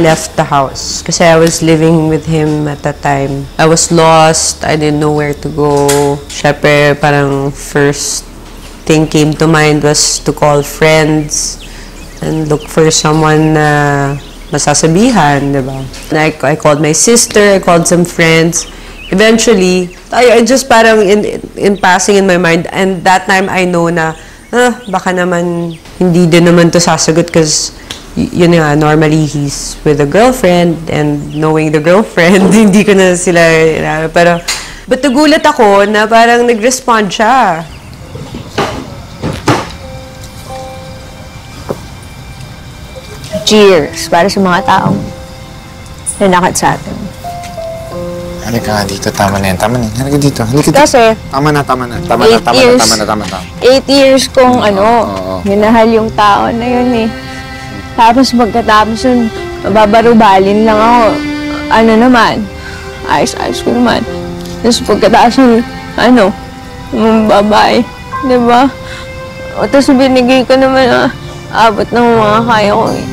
Left the house kasi I was living with him at that time. I was lost. I didn't know where to go. Syempre, parang first thing came to mind was to call friends and look for someone na masasabihan, di ba? I, I called my sister, I called some friends. Eventually, I, I just parang in, in passing in my mind, and that time I know na, ah, baka naman hindi din naman to sasagot because yun nga, normally he's with a girlfriend and knowing the girlfriend, hindi ko na sila, pero, but nagulat ako na parang nag-respond siya. Cheers para sa mga taong nanakit sa atin. Halika nga dito, tama na yan. Tama na yan. Halika dito. Halika dito. Kasi, Tama na, tama na. Tama na, Eight tama na, years. tama na, tama na. eight years kong ano, minahal yung tao na yun eh. Tapos pagkatapos yun, mababarubalin lang ako. Ano naman, ayos-ayos ko naman. Tapos pagkatapos yun, ano, yung babae, di ba? Tapos binigay ko naman na abot ng mga kaya ko eh.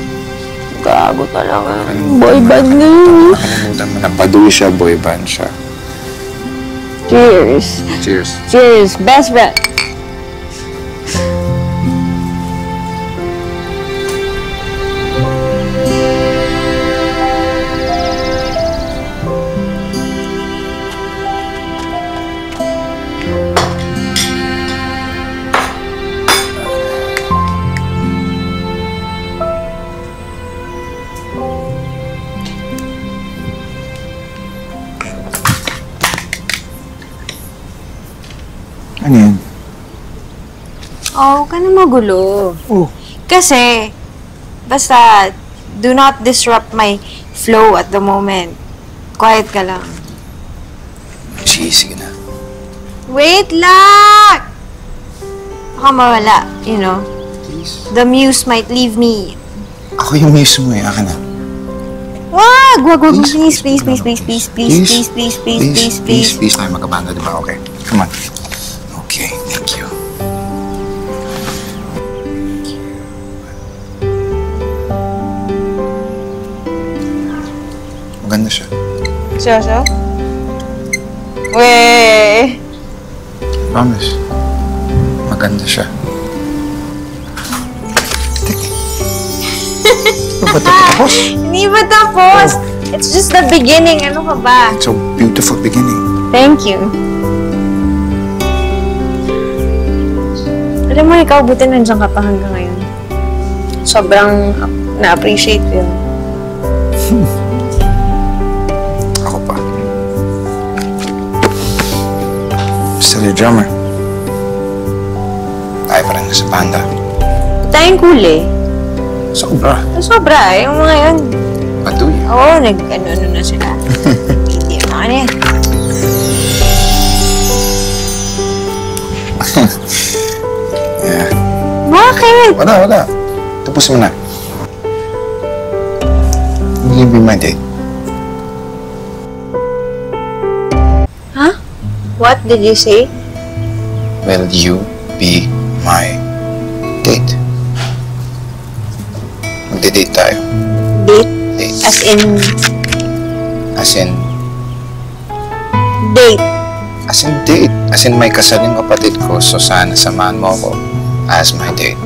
Gago talaga. Boy band na yun. Nakalimutan mo na. Baduy siya, boy band siya. Cheers. Cheers. Cheers. Best friend. Ano yan? Oh, ka na magulo. Oh. Kasi, basta, do not disrupt my flow at the moment. Quiet ka lang. Sige, sige na. Wait lang! Baka mawala, you know. Please. The muse might leave me. Ako yung muse mo eh. Akin na. Wag! Wag, wag, Please, please, please, please, please, please, please, please, please, please, please, please. Please, tayo magkabanda, di ba? Okay. Come on. Okay, thank you. Maganda siya. Seryoso? Weh! Promise. Maganda siya. Ano ba ito tapos? Hindi ba tapos? It's just the beginning. Ano ka ba? It's a beautiful beginning. Thank you. Alam mo, ikaw, buti nandiyan ka pa hanggang ngayon. Sobrang na-appreciate ko yun. Ako pa. Still your drummer. Tayo pa rin sa banda. Tayong kuli. Sobra. Sobra, yung mga yun. Patuloy. Oo, nag-ano-ano na sila. Wala, wala. Tapos mo na. Will you be my date? Huh? What did you say? Will you be my date? Magde-date tayo. Date? Date. As in, As in, date. as in date. As in may kasal yung kapatid ko, so sana samahan mo ako as my date.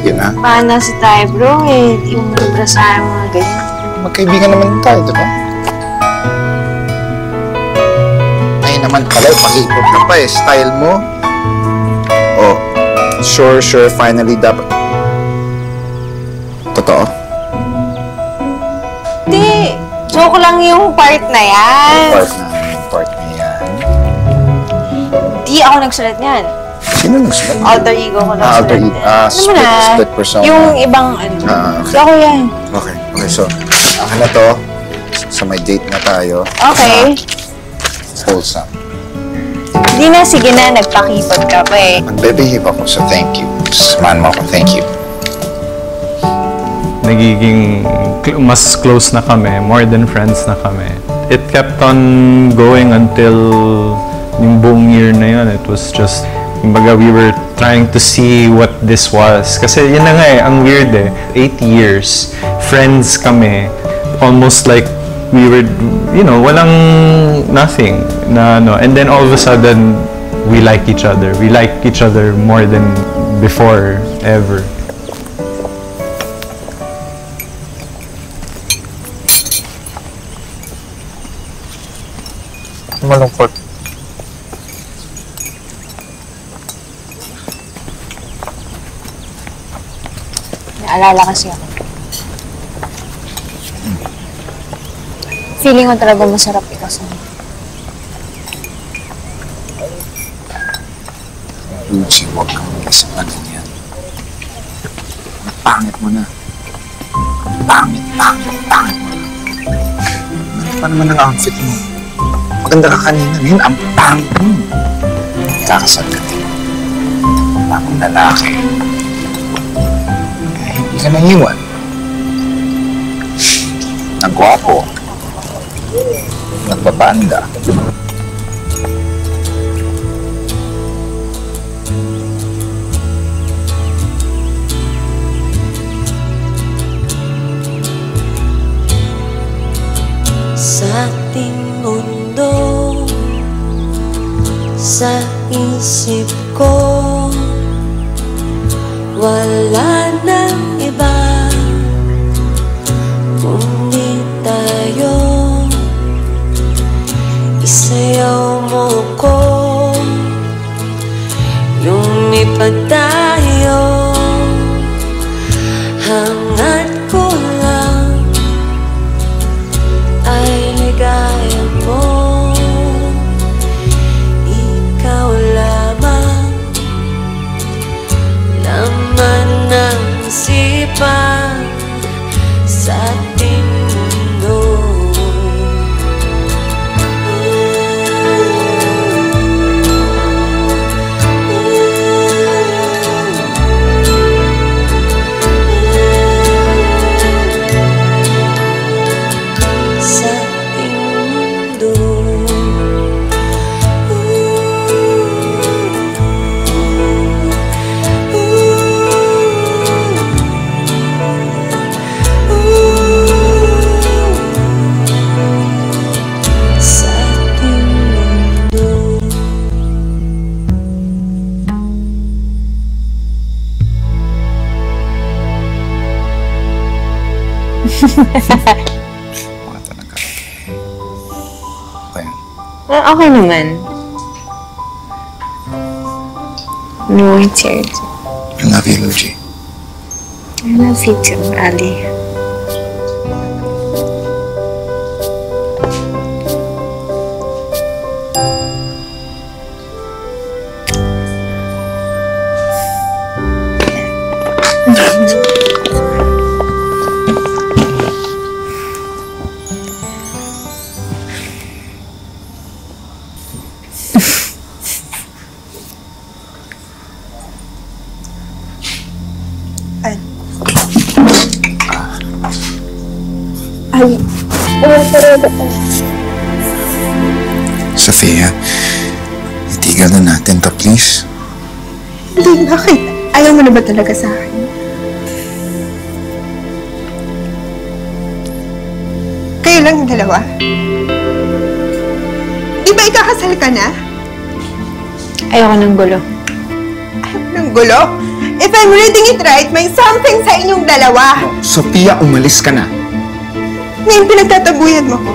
Sige na. Paano si tayo, bro? Eh, yung nabrasahan mga ganyan. Magkaibigan naman tayo, di ba? Ay naman pala, pag-hip-hop na pa eh. Style mo. Oh, sure, sure, finally dapat. Totoo? Hindi. Joke lang yung part na yan. Part na, yung part na yan. Di ako nagsulat niyan. Sino nagsulat? Alter ego ko Ah, alter. Ah, Alam mo split- na, split persona. Yung ibang ano. Ah, okay. Ako yan. Okay, okay, so, akin na to. So, may date na tayo. Okay. Na wholesome. Di na, sige na, nagpakipot ka pa eh. Magbebehave ako, so thank you. Samahan mo ako, thank you. nagiging cl- mas close na kami, more than friends na kami. It kept on going until yung buong year na yun. It was just Kumbaga, we were trying to see what this was. Kasi yun na nga eh, ang weird eh. Eight years, friends kami, almost like we were, you know, walang nothing na ano. And then all of a sudden, we like each other. We like each other more than before, ever. Malungkot. Naalala kasi ako. Feeling ko talaga masarap ikasama. Lucy, huwag kang mag-isip na ganyan. Ang Pangit mo na. Ang Pangit, pangit, pangit mo na. Ano pa naman ang outfit mo? Maganda ka kanina. Ngayon, ang pangit mo. Kakasal ka din. Tamang lalaki. Eh, hindi ka naiwan. Nagwapo. Nagbabanda. Mga talaga. Okay. Ah, okay naman. No, it's. I love you, Luigi. I love you too, Ali. Sofia, itigal na natin to, please. Hindi, bakit? Ayaw mo na ba talaga sa akin? Kayo lang yung dalawa? Di ba ikakasal ka na? Ayoko ng gulo. Ayaw ng gulo? If I'm reading it right, may something sa inyong dalawa. Sofia, umalis ka na. Ngayon pinagtataguyan mo ko.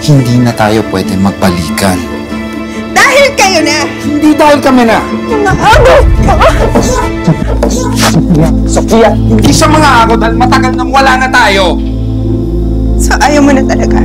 Hindi na tayo pwede magbalikan. Dahil kayo na! Hindi dahil kami na. Mga abot ka! Sofia, hindi siya mga ako dahil matagal nang wala na tayo. So ayaw mo na talaga?